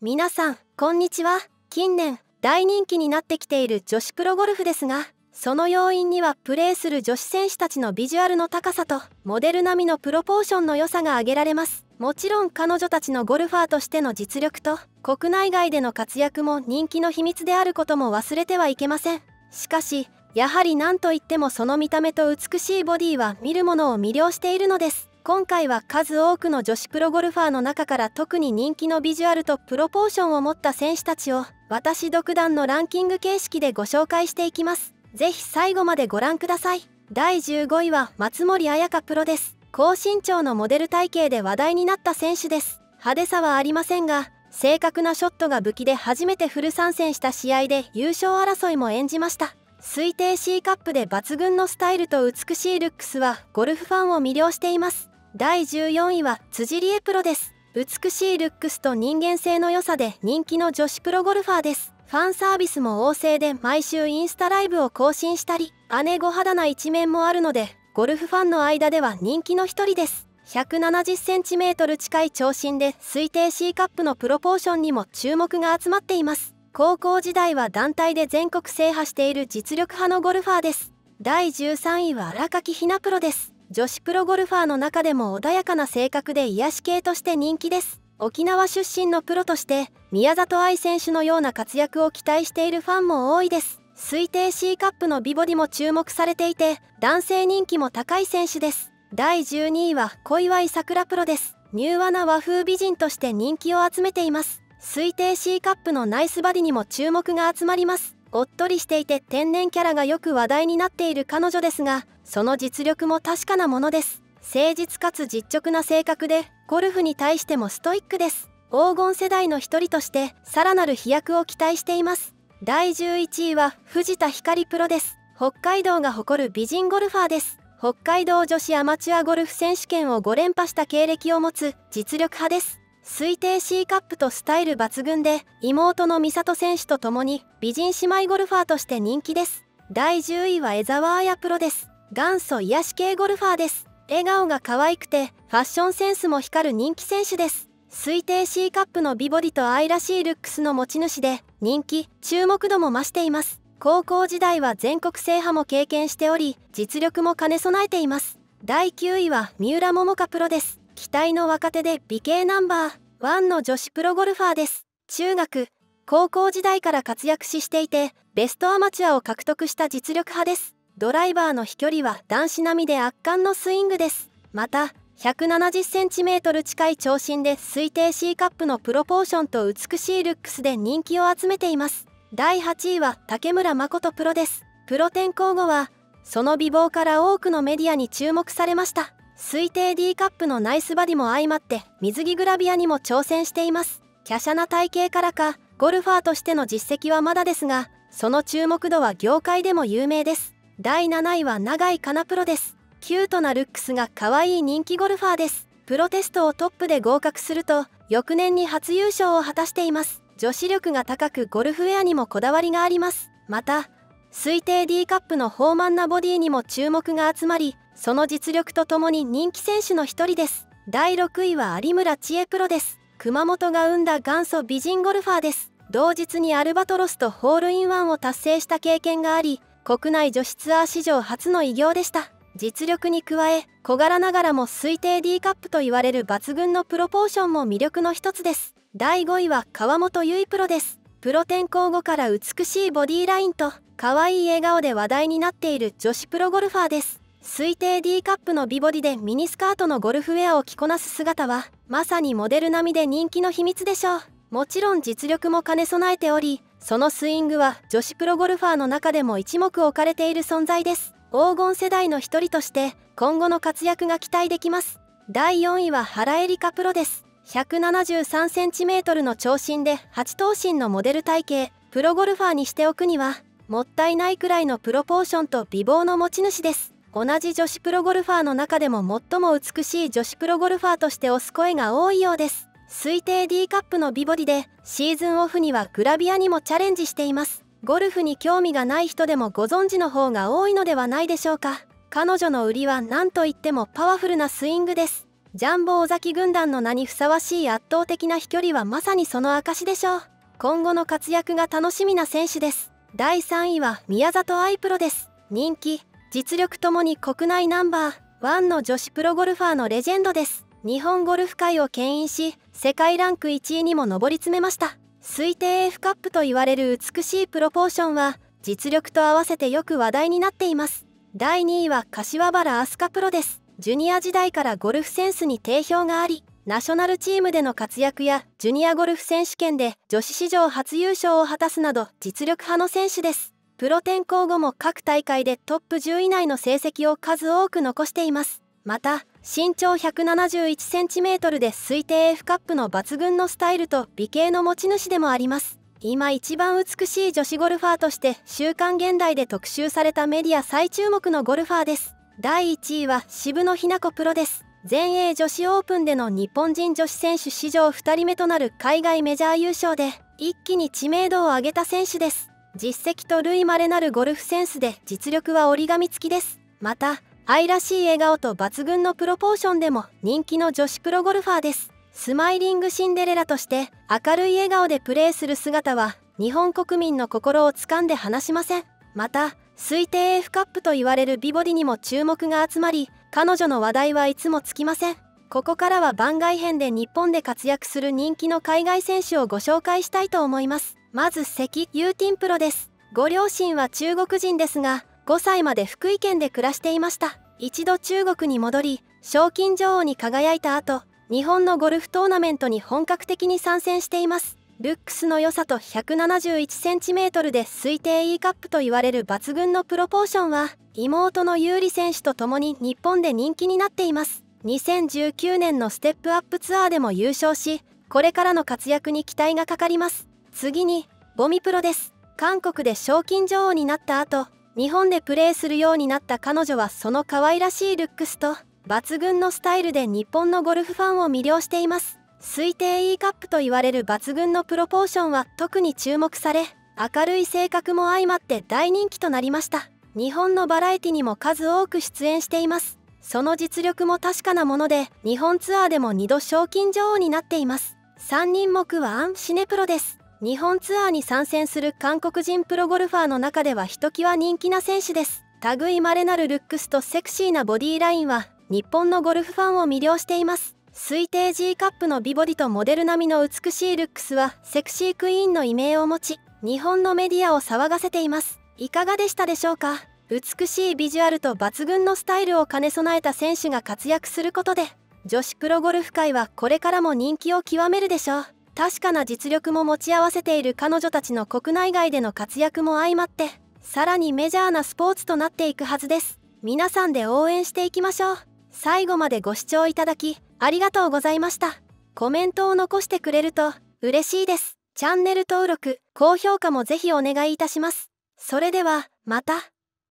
皆さんこんにちは。近年大人気になってきている女子プロゴルフですがその要因にはプレーする女子選手たちのビジュアルの高さとモデル並みのプロポーションの良さが挙げられます。もちろん彼女たちのゴルファーとしての実力と国内外での活躍も人気の秘密であることも忘れてはいけません。しかしやはり何といってもその見た目と美しいボディは見る者を魅了しているのです。今回は数多くの女子プロゴルファーの中から特に人気のビジュアルとプロポーションを持った選手たちを私独断のランキング形式でご紹介していきます。ぜひ最後までご覧ください。第15位は松森彩香プロです。高身長のモデル体型で話題になった選手です。派手さはありませんが正確なショットが武器で初めてフル参戦した試合で優勝争いも演じました。推定 C カップで抜群のスタイルと美しいルックスはゴルフファンを魅了しています。第14位は辻理恵プロです。美しいルックスと人間性の良さで人気の女子プロゴルファーです。ファンサービスも旺盛で毎週インスタライブを更新したり姉御肌な一面もあるのでゴルフファンの間では人気の一人です。170センチメートル近い長身で推定 C カップのプロポーションにも注目が集まっています。高校時代は団体で全国制覇している実力派のゴルファーです。第13位は荒垣ひなプロです。女子プロゴルファーの中でも穏やかな性格で癒し系として人気です。沖縄出身のプロとして宮里藍選手のような活躍を期待しているファンも多いです。推定 C カップの美ボディも注目されていて男性人気も高い選手です。第12位は小祝さくらプロです。柔和な和風美人として人気を集めています。推定 C カップのナイスバディにも注目が集まります。おっとりしていて天然キャラがよく話題になっている彼女ですがその実力も確かなものです。誠実かつ実直な性格でゴルフに対してもストイックです。黄金世代の一人としてさらなる飛躍を期待しています。第11位は藤田光プロです。北海道が誇る美人ゴルファーです。北海道女子アマチュアゴルフ選手権を5連覇した経歴を持つ実力派です。推定 C カップとスタイル抜群で妹の美里選手と共に美人姉妹ゴルファーとして人気です。第10位は江沢彩プロです。元祖癒し系ゴルファーです。笑顔が可愛くてファッションセンスも光る人気選手です。推定 C カップの美ボディと愛らしいルックスの持ち主で人気注目度も増しています。高校時代は全国制覇も経験しており実力も兼ね備えています。第9位は三浦桃香プロです。期待の若手で美形ナンバーワンの女子プロゴルファーです。中学高校時代から活躍ししていてベストアマチュアを獲得した実力派です。ドライバーの飛距離は男子並みで圧巻のスイングです。また170センチメートル近い長身で推定 C カップのプロポーションと美しいルックスで人気を集めています。第8位は竹村誠プロです。プロ転向後はその美貌から多くのメディアに注目されました。推定 D カップのナイスバディも相まって水着グラビアにも挑戦しています。華奢な体型からかゴルファーとしての実績はまだですがその注目度は業界でも有名です。第7位は永井かなプロです。キュートなルックスが可愛い人気ゴルファーです。プロテストをトップで合格すると翌年に初優勝を果たしています。女子力が高くゴルフウェアにもこだわりがあります。また推定 D カップの豊満なボディにも注目が集まりその実力とともに人気選手の一人です。第6位は有村智恵プロです。熊本が生んだ元祖美人ゴルファーです。同日にアルバトロスとホールインワンを達成した経験があり国内女子ツアー史上初の偉業でした。実力に加え小柄ながらも推定 D カップと言われる抜群のプロポーションも魅力の一つです。第5位は川本結プロです。プロ転向後から美しいボディラインと可愛い笑顔で話題になっている女子プロゴルファーです。推定 D カップの美ボディでミニスカートのゴルフウェアを着こなす姿はまさにモデル並みで人気の秘密でしょう。もちろん実力も兼ね備えておりそのスイングは女子プロゴルファーの中でも一目置かれている存在です。黄金世代の一人として今後の活躍が期待できます第4位は原エリカプロです。173センチメートルの長身で8頭身のモデル体型。プロゴルファーにしておくにはもったいないくらいのプロポーションと美貌の持ち主です。同じ女子プロゴルファーの中でも最も美しい女子プロゴルファーとして推す声が多いようです。推定 D カップの美ボディでシーズンオフにはグラビアにもチャレンジしています。ゴルフに興味がない人でもご存知の方が多いのではないでしょうか。彼女の売りは何といってもパワフルなスイングです。ジャンボ尾崎軍団の名にふさわしい圧倒的な飛距離はまさにその証でしょう。今後の活躍が楽しみな選手です。第3位は宮里藍プロです。人気実力ともに国内ナンバーワンの女子プロゴルファーのレジェンドです。日本ゴルフ界を牽引し世界ランク1位にも上り詰めました。推定 F カップと言われる美しいプロポーションは実力と合わせてよく話題になっています。第2位は柏原飛鳥プロです。ジュニア時代からゴルフセンスに定評がありナショナルチームでの活躍やジュニアゴルフ選手権で女子史上初優勝を果たすなど実力派の選手です。プロ転向後も各大会でトップ10位内の成績を数多く残しています。また身長 171cm で推定 F カップの抜群のスタイルと美形の持ち主でもあります。今一番美しい女子ゴルファーとして「週刊現代」で特集されたメディア最注目のゴルファーです。第1位は渋野日向子プロです。全英女子オープンでの日本人女子選手史上2人目となる海外メジャー優勝で一気に知名度を上げた選手です。実績と類まれなるゴルフセンスで実力は折り紙付きです。また愛らしい笑顔と抜群のプロポーションでも人気の女子プロゴルファーです。スマイリングシンデレラとして明るい笑顔でプレーする姿は日本国民の心をつかんで離しません。また推定 F カップと言われる美ボディにも注目が集まり彼女の話題はいつもつきません。ここからは番外編で日本で活躍する人気の海外選手をご紹介したいと思います。まずセキ・ユウティンプロです。ご両親は中国人ですが5歳まで福井県で暮らしていました。一度中国に戻り賞金女王に輝いた後日本のゴルフトーナメントに本格的に参戦しています。ルックスの良さと 171cm で推定 E カップと言われる抜群のプロポーションは妹の優里選手と共に日本で人気になっています。2019年のステップアップツアーでも優勝しこれからの活躍に期待がかかります。次にボミプロです。韓国で賞金女王になった後日本でプレーするようになった彼女はその可愛らしいルックスと抜群のスタイルで日本のゴルフファンを魅了しています。推定 E カップと言われる抜群のプロポーションは特に注目され明るい性格も相まって大人気となりました。日本のバラエティにも数多く出演しています。その実力も確かなもので日本ツアーでも2度賞金女王になっています。3人目はアン・シネプロです。日本ツアーに参戦する韓国人プロゴルファーの中ではひときわ人気な選手です。類まれなるルックスとセクシーなボディラインは日本のゴルフファンを魅了しています。推定 G カップの美ボディとモデル並みの美しいルックスはセクシークイーンの異名を持ち日本のメディアを騒がせています。いかがでしたでしょうか？美しいビジュアルと抜群のスタイルを兼ね備えた選手が活躍することで女子プロゴルフ界はこれからも人気を極めるでしょう。確かな実力も持ち合わせている彼女たちの国内外での活躍も相まってさらにメジャーなスポーツとなっていくはずです。皆さんで応援していきましょう。最後までご視聴いただきありがとうございました。コメントを残してくれると嬉しいです。チャンネル登録高評価もぜひお願いいたします。それではまた。